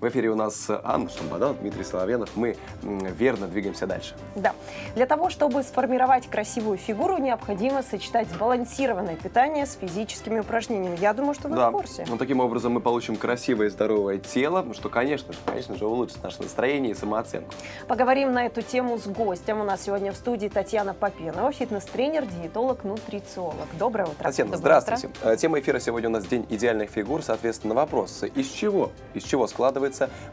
В эфире у нас Анна Шамбадан, Дмитрий Соловьянов. Мы верно двигаемся дальше. Да. Для того, чтобы сформировать красивую фигуру, необходимо сочетать сбалансированное питание с физическими упражнениями. Я думаю, что вы да. в курсе. Ну, таким образом мы получим красивое и здоровое тело, что, конечно же, конечно же, улучшит наше настроение и самооценку. Поговорим на эту тему с гостем. У нас сегодня в студии Татьяна Попенова, фитнес-тренер, диетолог, нутрициолог. Доброе утро. Татьяна, Доброе здравствуйте. Утро. Э, Тема эфира сегодня у нас День идеальных фигур. Соответственно, вопрос, из чего, из чего складывается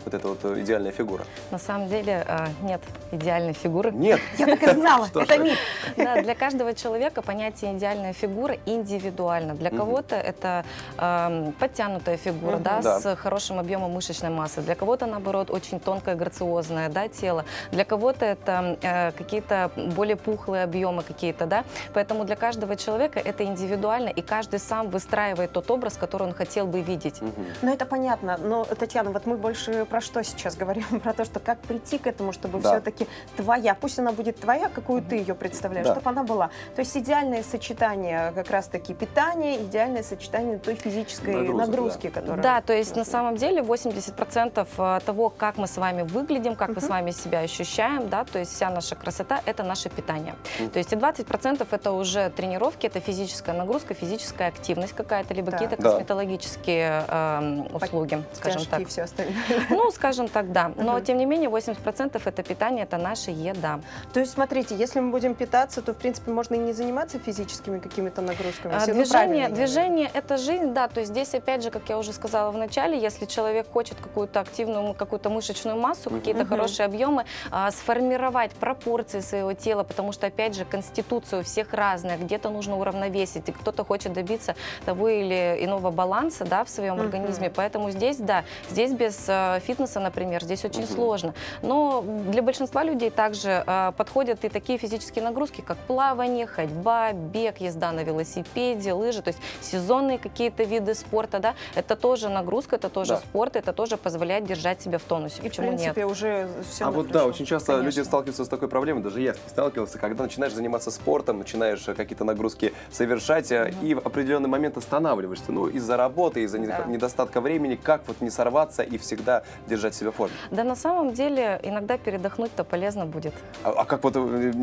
вот эта вот э, идеальная фигура? На самом деле э, нет идеальной фигуры. Нет. Я так и знала, это миф. Да, для каждого человека понятие идеальная фигура индивидуально. Для кого-то это эм, подтянутая фигура, да, с хорошим объемом мышечной массы. Для кого-то, наоборот, очень тонкое, грациозное да, тело. Для кого-то это э, какие-то более пухлые объемы какие-то, да. Поэтому для каждого человека это индивидуально, и каждый сам выстраивает тот образ, который он хотел бы видеть. Ну, это понятно. Но, Татьяна, вот мы больше про что сейчас говорим? Про то, что как прийти к этому, чтобы Да. все-таки твоя, пусть она будет твоя, какую ты ее представляешь, Да. чтобы она была. То есть идеальное сочетание как раз-таки питания, идеальное сочетание той физической Нагрузок, нагрузки, да. которая... Да, то есть на самом деле 80% э, того, как мы с вами выглядим, как мы с вами себя ощущаем, да, то есть вся наша красота – это наше питание. Мгм. То есть и 20% это уже тренировки, это физическая нагрузка, физическая активность какая-то, либо Так. какие-то Да. косметологические эм, услуги, скажем Стяжки так. и все остальное. Ну, скажем так, да. Но, тем не менее, 80% это питание, это наша еда. То есть, смотрите, если мы будем питаться, то, в принципе, можно и не заниматься физическими какими-то нагрузками. А, ну, Движение, движение – это жизнь, да, то есть здесь, опять же, как я уже сказала в начале, если человек хочет какую-то активную, какую-то мышечную массу, какие-то хорошие объемы, а, сформировать пропорции своего тела, потому что, опять же, конституция у всех разная, где-то нужно уравновесить, и кто-то хочет добиться того или иного баланса, да, в своем организме, поэтому здесь, да, здесь без э, фитнеса, например, здесь очень Мгм. сложно, но для большинства людей также э, подходят и такие физические нагрузки, как плавание, ходьба, бег, езда на велосипеде, лыжи, то есть сезонные какие-то виды спорта, да, это тоже нагрузка, это тоже Да. спорт, это тоже позволяет держать себя в тонусе. И, в Почему нет? принципе, уже все А вот да, очень часто люди Конечно. сталкиваются с такой проблемой, даже я сталкивался, когда начинаешь заниматься спортом, начинаешь э, какие-то нагрузки совершать, Мгм. и в определенный момент останавливаешься. Ну, из-за работы, из-за Да. недостатка времени, как вот не сорваться и всегда держать себя в форме. Да на самом деле иногда передохнуть-то полезно будет. А, а как вот э,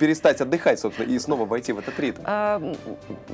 перестать отдыхать, собственно, и снова войти в этот ритм? А,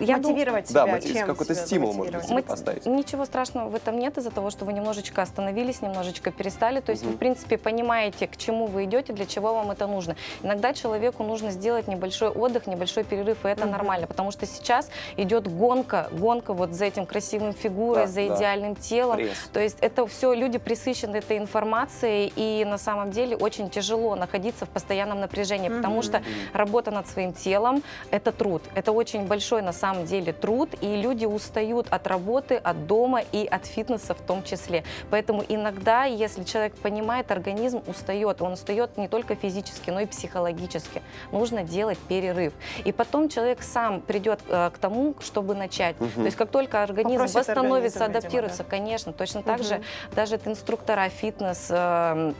я дум- Мотивировать Да, себя. мотив- чем какой-то стимул, замотивировать? себе поставить. Ничего страшного в этом нет из-за того, что вы немножечко остановились, немножечко перестали. То есть вы, в принципе, понимаете, к чему вы идете, для чего вам это нужно. Иногда человеку нужно сделать небольшой отдых, небольшой перерыв, и это нормально, потому что сейчас идет гонка, гонка вот за этим красивым фигурой, Да, за да. идеальным телом. Пресс. То есть это все, люди присыщены этой информацией, и на самом деле очень тяжело находиться в постоянном напряжении, потому Мгм. что. Работа над своим телом – это труд. Это очень большой на самом деле труд, и люди устают от работы, от дома и от фитнеса в том числе. Поэтому иногда, если человек понимает, организм устает. Он устает не только физически, но и психологически. Нужно делать перерыв. И потом человек сам придет э, к тому, чтобы начать. Мгм. То есть как только организм Попросит восстановится, организм, видимо, адаптируется, конечно, точно так же Мгм. даже инструктора фитнес, э,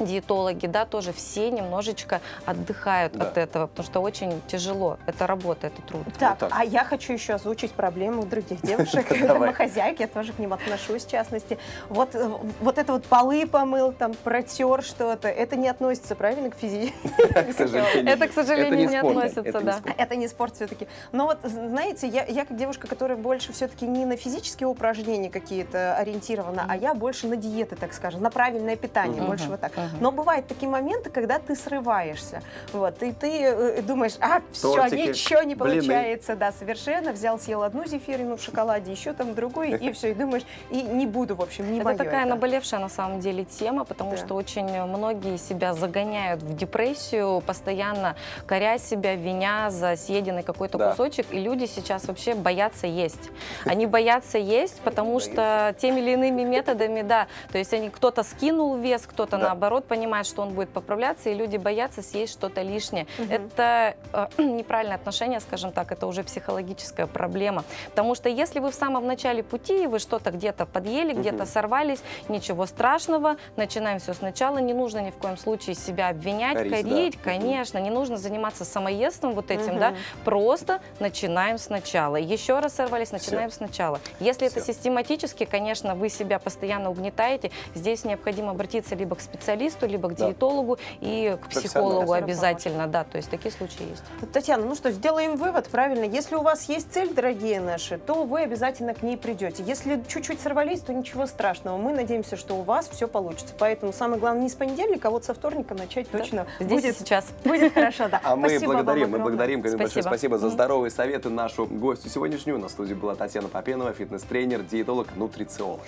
диетологи, да, тоже все немножечко отдыхают Да. от этого, потому что очень тяжело. Это работа, это труд. Так, так. а я хочу еще озвучить проблему других девушек, Давай. домохозяек, я тоже к ним отношусь, в частности. Вот, э, вот это вот полы помыл, там, протер что-то, это не относится, правильно, к физике? К сожалению. Это, к сожалению, не относится, это не да. Это не спорт все-таки. Но вот, знаете, я, как девушка, которая больше все-таки не на физические упражнения какие-то ориентирована, а я больше на диеты, так скажем, на правильное питание, больше вот так. Но бывают такие моменты, когда ты срываешься, вот, и ты э, думаешь, а, все, Тортики, ничего не блины. получается, да, совершенно, взял, съел одну зефирину в шоколаде, еще там другую, и все, и думаешь, и не буду, в общем, не Это такая это. наболевшая на самом деле тема, потому Да. что очень многие себя загоняют в депрессию, постоянно коря себя, виня за съеденный какой-то Да. кусочек, и люди сейчас вообще боятся есть. Они боятся есть, потому что теми или иными методами, да, то есть они кто-то скинул вес, кто-то Да. наоборот наоборот понимает, что он будет поправляться, и люди боятся съесть что-то лишнее. Мгм. Это э, неправильное отношение, скажем так, это уже психологическая проблема. Потому что если вы в самом начале пути, и вы что-то где-то подъели, где-то сорвались, ничего страшного, начинаем все сначала, не нужно ни в коем случае себя обвинять, Корить, да. корить, Мгм. конечно, не нужно заниматься самоедством вот этим, Мгм. да, просто начинаем сначала. Еще раз сорвались, начинаем сначала. Если это Всё. систематически, конечно, вы себя постоянно угнетаете, здесь необходимо обратиться либо к специалисту, либо к Да. диетологу и к психологу обязательно, да, то есть такие случаи есть. Татьяна, ну что, сделаем вывод, правильно? Если у вас есть цель, дорогие наши, то вы обязательно к ней придете. Если чуть-чуть сорвались, то ничего страшного. Мы надеемся, что у вас все получится. Поэтому самое главное не с понедельника, а вот со вторника начать Да. точно Здесь и будет, сейчас. будет хорошо. Да. А мы благодарим, мы благодарим, Камиль, большое Спасибо. за здоровые советы нашу гостю сегодняшнюю. На студии была Татьяна Попенова, фитнес-тренер, диетолог, нутрициолог.